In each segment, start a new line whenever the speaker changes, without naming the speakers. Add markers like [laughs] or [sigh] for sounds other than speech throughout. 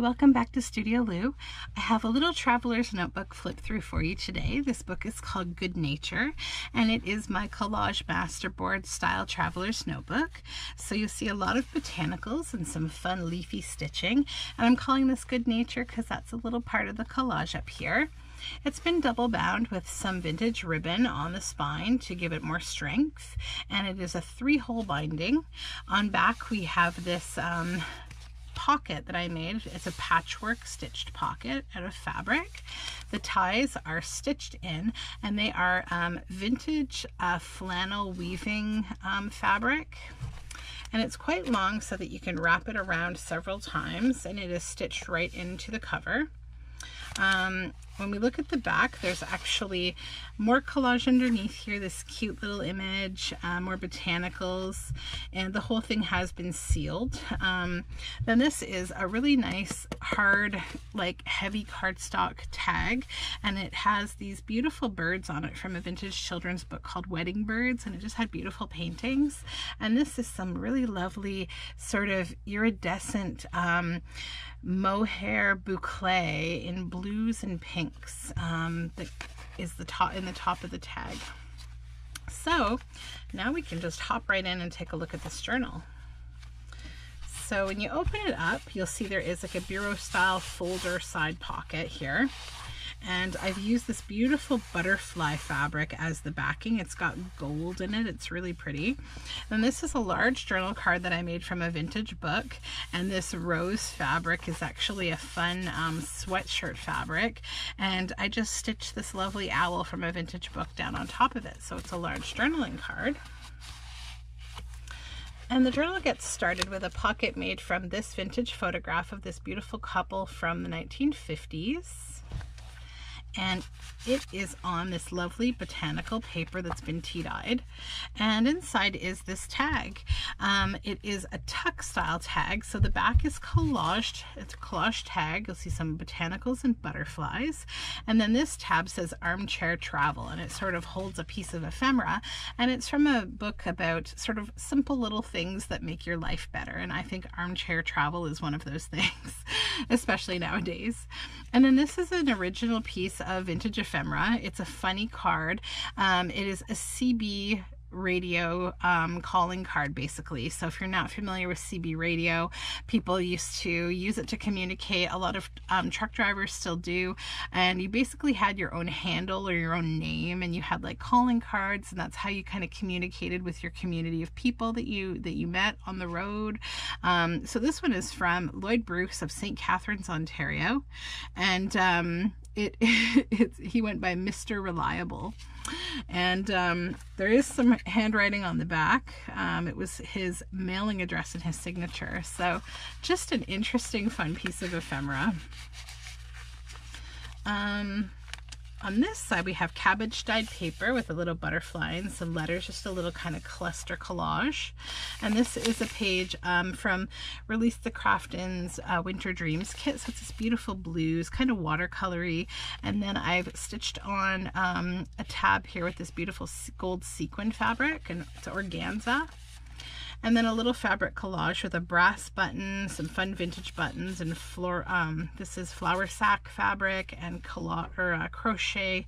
welcome back to Studioloo. I have a little traveler's notebook flip through for you today. This book is called Good Nature and it is my collage masterboard style traveler's notebook. So you'll see a lot of botanicals and some fun leafy stitching and I'm calling this Good Nature because that's a little part of the collage up here. It's been double bound with some vintage ribbon on the spine to give it more strength and it is a three hole binding. On back we have this um, pocket that I made. It's a patchwork stitched pocket out of fabric. The ties are stitched in and they are um, vintage uh, flannel weaving um, fabric and it's quite long so that you can wrap it around several times and it is stitched right into the cover. Um, when we look at the back, there's actually more collage underneath here, this cute little image, uh, more botanicals, and the whole thing has been sealed. Um, then this is a really nice, hard, like heavy cardstock tag, and it has these beautiful birds on it from a vintage children's book called Wedding Birds, and it just had beautiful paintings. And this is some really lovely sort of iridescent um, mohair boucle in blues and pinks um, that is the top in the top of the tag. So now we can just hop right in and take a look at this journal. So when you open it up, you'll see there is like a bureau style folder side pocket here and I've used this beautiful butterfly fabric as the backing. It's got gold in it. It's really pretty. And this is a large journal card that I made from a vintage book and this rose fabric is actually a fun um, sweatshirt fabric and I just stitched this lovely owl from a vintage book down on top of it. So it's a large journaling card. And the journal gets started with a pocket made from this vintage photograph of this beautiful couple from the 1950s and it is on this lovely botanical paper that's been tea-dyed. And inside is this tag. Um, it is a tuck style tag so the back is collaged it's a collage tag. You'll see some botanicals and butterflies. And then this tab says armchair travel and it sort of holds a piece of ephemera. And it's from a book about sort of simple little things that make your life better. And I think armchair travel is one of those [laughs] things especially nowadays. And then this is an original piece of vintage ephemera. It's a funny card. Um, it is a CB radio um, calling card basically so if you're not familiar with CB radio people used to use it to communicate a lot of um, truck drivers still do and you basically had your own handle or your own name and you had like calling cards and that's how you kind of communicated with your community of people that you that you met on the road um, so this one is from Lloyd Bruce of St. Catharines Ontario and um, it, [laughs] it he went by Mr. Reliable. And um, there is some handwriting on the back. Um, it was his mailing address and his signature. So just an interesting, fun piece of ephemera. Um, on this side, we have cabbage dyed paper with a little butterfly and some letters, just a little kind of cluster collage. And this is a page um, from Release the Craftin's uh, Winter Dreams kit. So it's this beautiful blues, kind of watercolory. And then I've stitched on um, a tab here with this beautiful gold sequin fabric and it's organza and then a little fabric collage with a brass button, some fun vintage buttons, and floor. Um, this is flour sack fabric and or, uh, crochet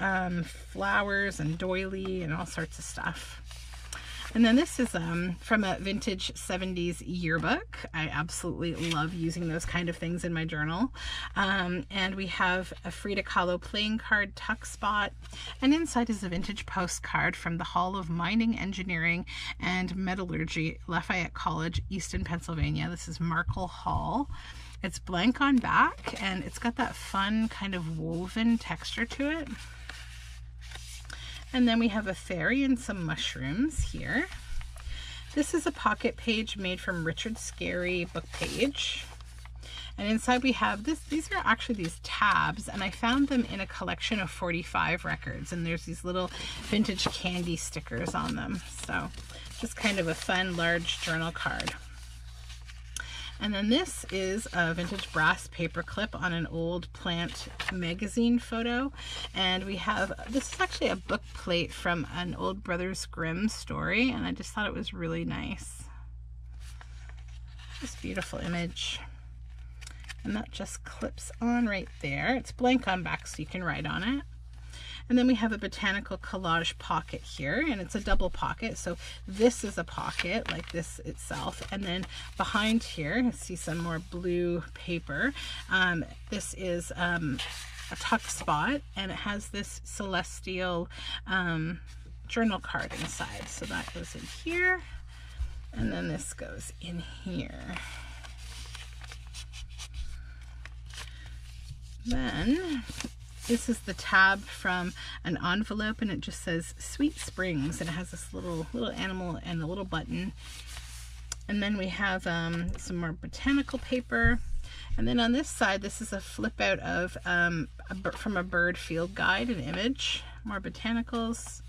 um, flowers and doily and all sorts of stuff. And then this is um, from a vintage 70s yearbook. I absolutely love using those kind of things in my journal. Um, and we have a Frida Kahlo playing card tuck spot. And inside is a vintage postcard from the Hall of Mining, Engineering, and Metallurgy, Lafayette College, Easton, Pennsylvania. This is Markle Hall. It's blank on back and it's got that fun kind of woven texture to it. And then we have a fairy and some mushrooms here. This is a pocket page made from Richard Scarry book page. And inside we have this, these are actually these tabs and I found them in a collection of 45 records and there's these little vintage candy stickers on them. So just kind of a fun large journal card. And then this is a vintage brass paper clip on an old plant magazine photo. And we have, this is actually a book plate from an old Brothers Grimm story. And I just thought it was really nice. This beautiful image. And that just clips on right there. It's blank on back so you can write on it. And then we have a botanical collage pocket here, and it's a double pocket. So this is a pocket like this itself. And then behind here, see some more blue paper. Um, this is um, a tuck spot, and it has this celestial um, journal card inside. So that goes in here, and then this goes in here. Then this is the tab from an envelope and it just says Sweet Springs and it has this little little animal and a little button. And then we have um, some more botanical paper. And then on this side, this is a flip out of um, a, from a bird field guide, an image, more botanicals.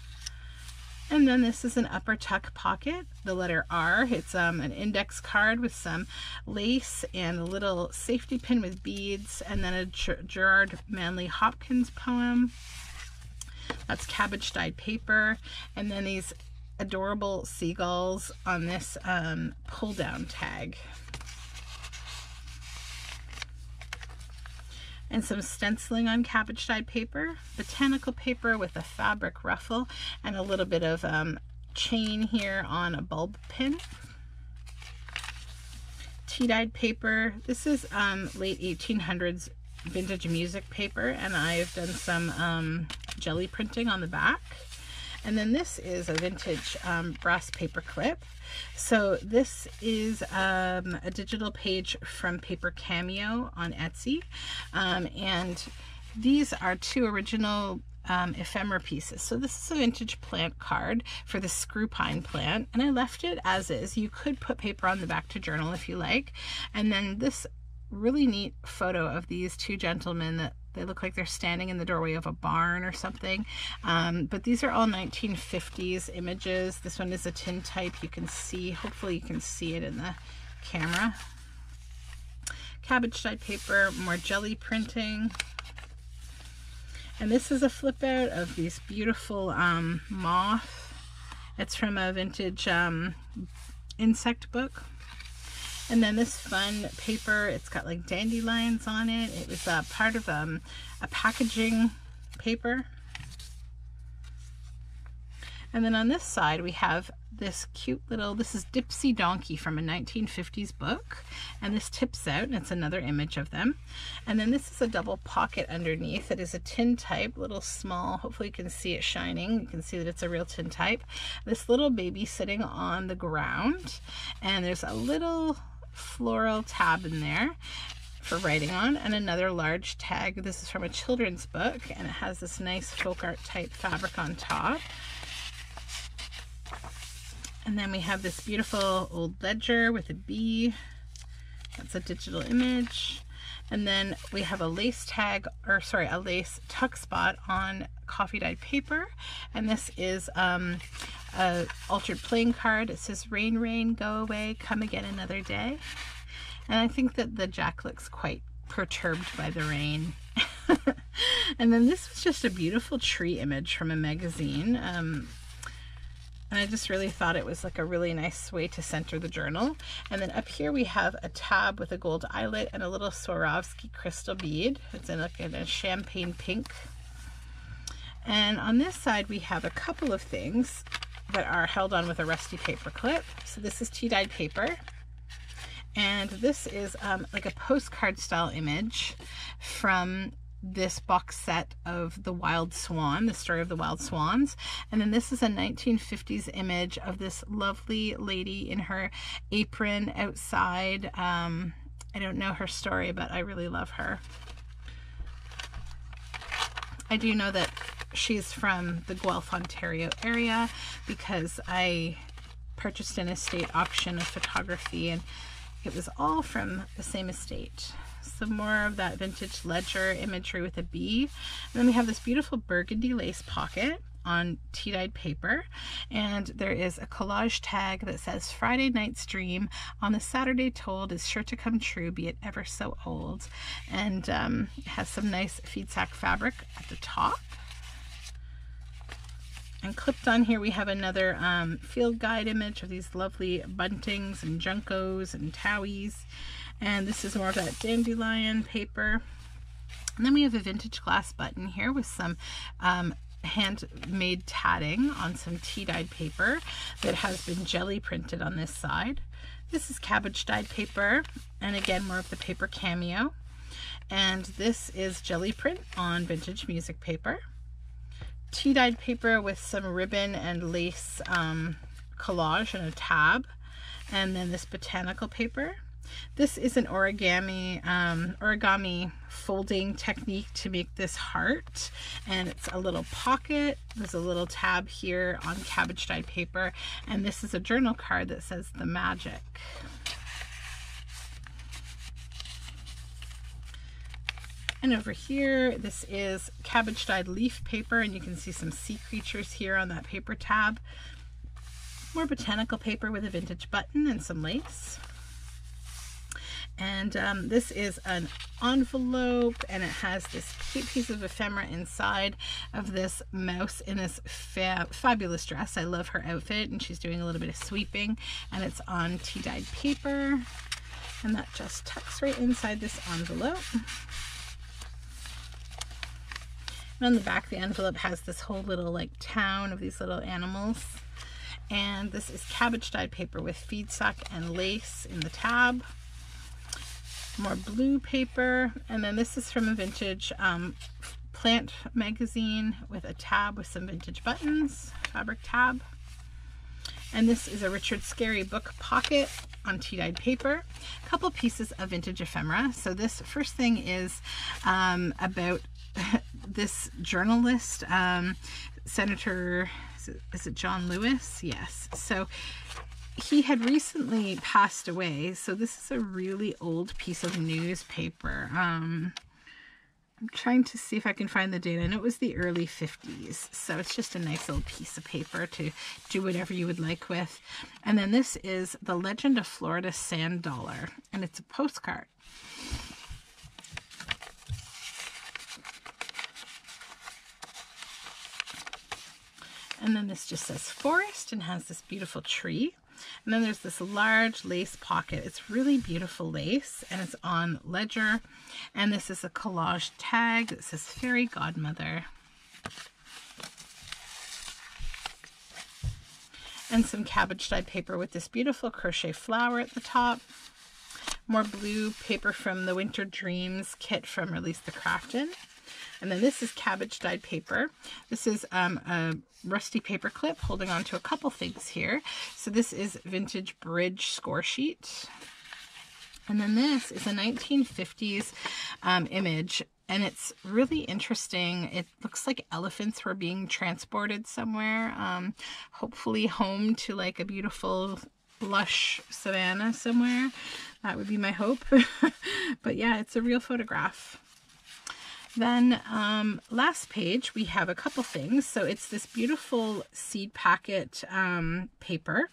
And then this is an upper tuck pocket, the letter R. It's um, an index card with some lace and a little safety pin with beads, and then a Gerard Manley Hopkins poem. That's cabbage dyed paper. And then these adorable seagulls on this um, pull down tag. And some stenciling on cabbage dyed paper, botanical paper with a fabric ruffle, and a little bit of um, chain here on a bulb pin. Tea-dyed paper. This is um, late 1800s vintage music paper, and I've done some um, jelly printing on the back. And then this is a vintage um, brass paper clip. So this is um, a digital page from Paper Cameo on Etsy. Um, and these are two original um, ephemera pieces. So this is a vintage plant card for the screw pine plant and I left it as is. You could put paper on the back to journal if you like. And then this really neat photo of these two gentlemen that they look like they're standing in the doorway of a barn or something. Um, but these are all 1950s images. This one is a tintype. You can see, hopefully you can see it in the camera. Cabbage dyed paper, more jelly printing. And this is a flip out of these beautiful um, moth. It's from a vintage um, insect book. And then this fun paper, it's got like dandelions on it. It was uh, part of um, a packaging paper. And then on this side, we have this cute little, this is Dipsy Donkey from a 1950s book. And this tips out, and it's another image of them. And then this is a double pocket underneath. It is a tin tintype, little small, hopefully you can see it shining. You can see that it's a real tintype. This little baby sitting on the ground. And there's a little floral tab in there for writing on and another large tag. This is from a children's book and it has this nice folk art type fabric on top. And then we have this beautiful old ledger with a bee. That's a digital image. And then we have a lace tag, or sorry, a lace tuck spot on coffee dyed paper. And this is um, a altered playing card. It says, rain, rain, go away, come again another day. And I think that the Jack looks quite perturbed by the rain. [laughs] and then this was just a beautiful tree image from a magazine. Um, and I just really thought it was like a really nice way to center the journal. And then up here we have a tab with a gold eyelet and a little Swarovski crystal bead. It's in like in a champagne pink. And on this side we have a couple of things that are held on with a rusty paper clip. So this is tea-dyed paper. And this is um, like a postcard style image from this box set of the wild swan, the story of the wild swans. And then this is a 1950s image of this lovely lady in her apron outside. Um, I don't know her story, but I really love her. I do know that she's from the Guelph, Ontario area because I purchased an estate auction of photography and it was all from the same estate. Some more of that vintage ledger imagery with a bee. And then we have this beautiful burgundy lace pocket on tea-dyed paper. And there is a collage tag that says Friday night's dream on the Saturday told is sure to come true be it ever so old. And um, it has some nice feed sack fabric at the top and clipped on here we have another um, field guide image of these lovely buntings and juncos and towhees And this is more of that dandelion paper. And then we have a vintage glass button here with some um, handmade tatting on some tea dyed paper that has been jelly printed on this side. This is cabbage dyed paper and again more of the paper cameo. And this is jelly print on vintage music paper. Tea dyed paper with some ribbon and lace um, collage and a tab. And then this botanical paper this is an origami, um, origami folding technique to make this heart. And it's a little pocket. There's a little tab here on cabbage dyed paper. And this is a journal card that says the magic. And over here, this is cabbage dyed leaf paper, and you can see some sea creatures here on that paper tab. More botanical paper with a vintage button and some lace. And um, this is an envelope and it has this cute piece of ephemera inside of this mouse in this fa fabulous dress. I love her outfit and she's doing a little bit of sweeping and it's on tea dyed paper and that just tucks right inside this envelope. And on the back the envelope has this whole little like town of these little animals. And this is cabbage dyed paper with feed sack and lace in the tab. More blue paper. And then this is from a vintage um, plant magazine with a tab with some vintage buttons fabric tab. And this is a Richard Scarry book pocket on tea-dyed paper. A couple pieces of vintage ephemera. So this first thing is um, about [laughs] this journalist um, Senator is it, is it John Lewis yes so he had recently passed away. So this is a really old piece of newspaper. Um, I'm trying to see if I can find the date. And it was the early 50s. So it's just a nice little piece of paper to do whatever you would like with. And then this is The Legend of Florida Sand Dollar. And it's a postcard. And then this just says forest and has this beautiful tree. And then there's this large lace pocket. It's really beautiful lace and it's on ledger. And this is a collage tag that says Fairy Godmother. And some cabbage dyed paper with this beautiful crochet flower at the top. More blue paper from the Winter Dreams kit from Release the Craftin'. And then this is cabbage dyed paper. This is um, a rusty paper clip holding on to a couple things here. So this is vintage bridge score sheet. And then this is a 1950s um, image and it's really interesting. It looks like elephants were being transported somewhere, um, hopefully home to like a beautiful lush savanna somewhere. That would be my hope. [laughs] but yeah, it's a real photograph. Then um, last page, we have a couple things. So it's this beautiful seed packet um, paper.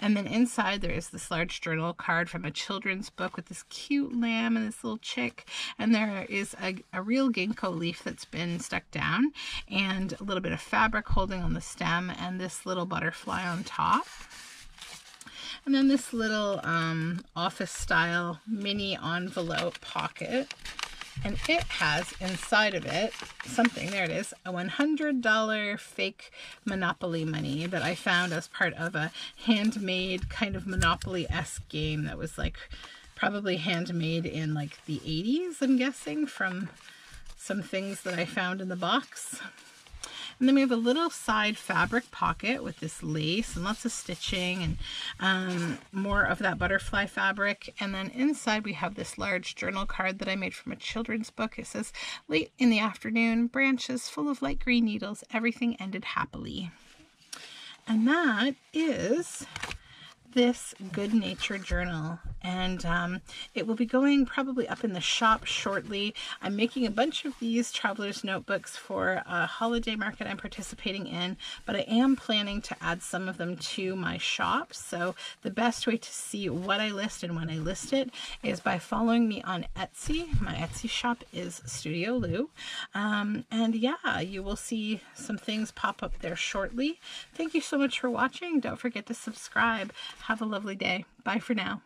And then inside there is this large journal card from a children's book with this cute lamb and this little chick. And there is a, a real ginkgo leaf that's been stuck down and a little bit of fabric holding on the stem and this little butterfly on top. And then this little um, office style mini envelope pocket and it has inside of it something, there it is, a $100 fake Monopoly money that I found as part of a handmade kind of Monopoly-esque game that was like probably handmade in like the 80s, I'm guessing, from some things that I found in the box. And then we have a little side fabric pocket with this lace and lots of stitching and um, more of that butterfly fabric. And then inside we have this large journal card that I made from a children's book. It says, late in the afternoon, branches full of light green needles, everything ended happily. And that is this Good Nature journal and um, it will be going probably up in the shop shortly. I'm making a bunch of these traveler's notebooks for a holiday market I'm participating in, but I am planning to add some of them to my shop. So the best way to see what I list and when I list it is by following me on Etsy. My Etsy shop is Studioloo. Um, and yeah, you will see some things pop up there shortly. Thank you so much for watching. Don't forget to subscribe. Have a lovely day. Bye for now.